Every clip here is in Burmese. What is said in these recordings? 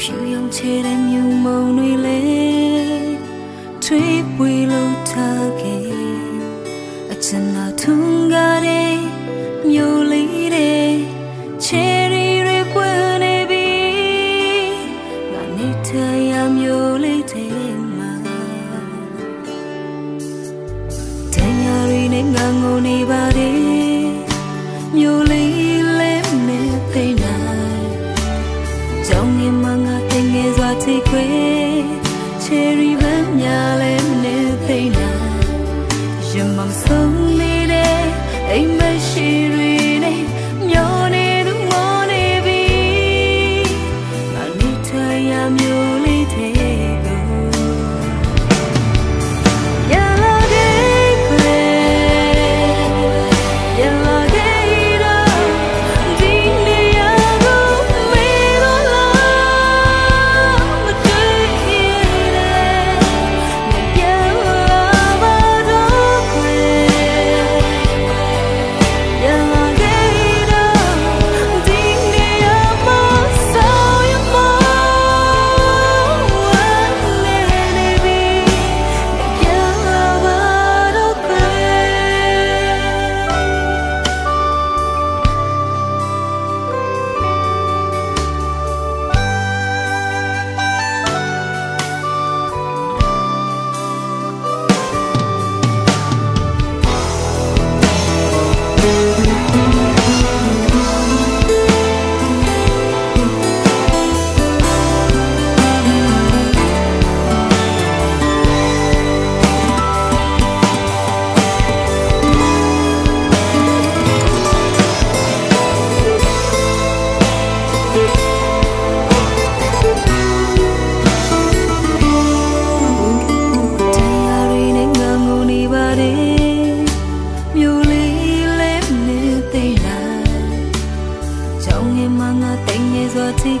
ဖြူရောင်ချေတဲ့မြုံမုံတွေလေထွေးပွေလုံးထားခဲ့အချင်လာထုံကားတဲ့မြို့လေးတဲ့ချေရီတွေပွေနေပြီငါနေထိုင်ရမြို့လေးတဲ့မှာတန်ရာတွေနဲ့ငါငုံနေပါတယ် so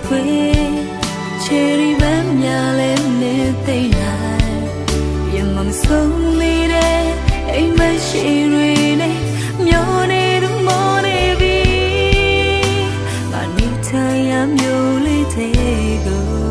ခွေချယ်ရီမမ်းများလဲနေသိလိုက်ရမမဆုံးလေတဲ့အိမ်မရှိတွေနဲ့မျောနေသူမောနေပြီမနီချာရမျိုးလေးသေးကို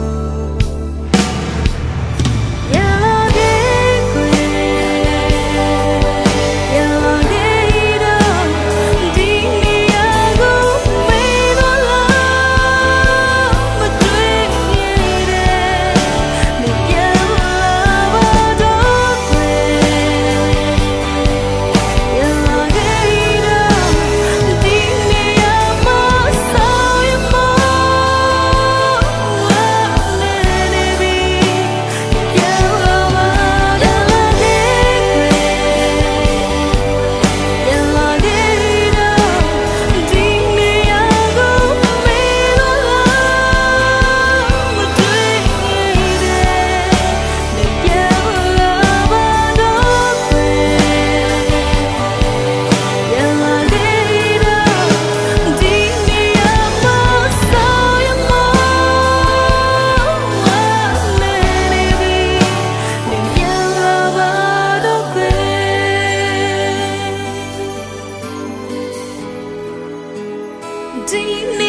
do you?